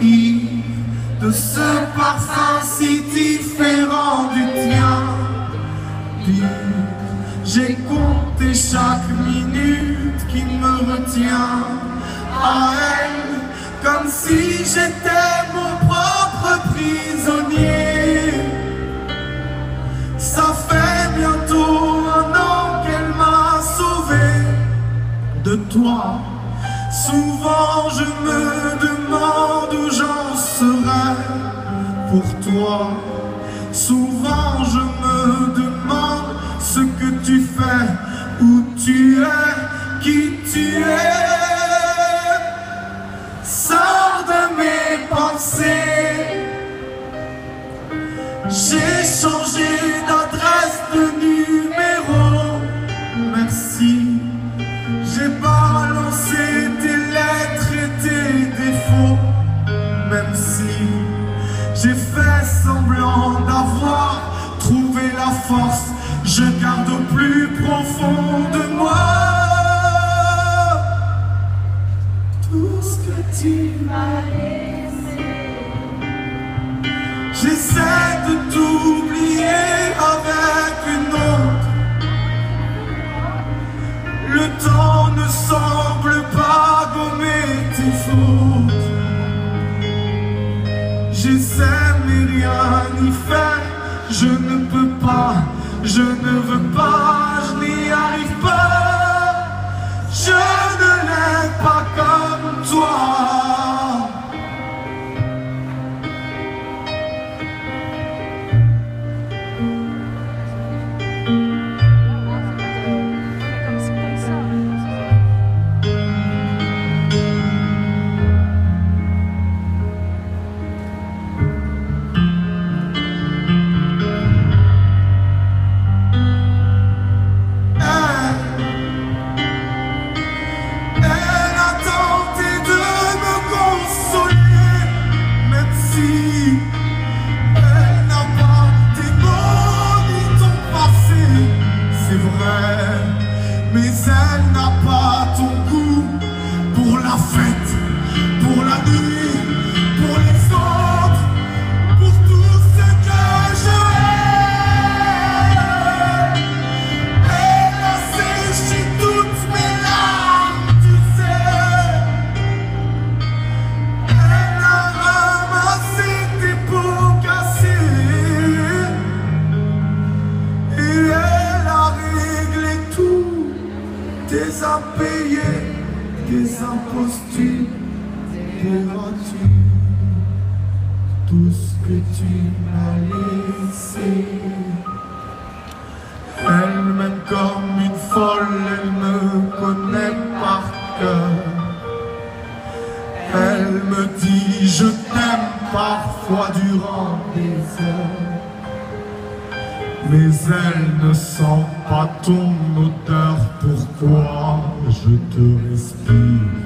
de ce parfum si différent du tien. J'ai compté chaque minute qui me retient à elle, comme si j'étais mon propre prisonnier. Ça fait bientôt un an qu'elle m'a sauvé de toi. Souvent je me demande où j'en serai pour toi. Souvent je me demande ce que tu fais, où tu es, qui tu es. Sors de mes pensées. J'ai changé j'ai fait semblant d'avoir trouvé la force, je garde au plus profond de moi tout ce que tu m'as laissé. J'essaie pas, je ne veux pas, je n'y arrive pas. Je n'a pas démoli ton passé, c'est vrai, mais elle n'a pas ton goût pour la fête, pour la nuit, Tes impayés, tes impostures, tes ratus. Tout ce que tu m'as laissé. Elle m'aime comme une folle, elle me connaît par cœur. Elle me dit je t'aime parfois durant des heures. Mais elle ne sent pas ton odeur, pourquoi je te respire?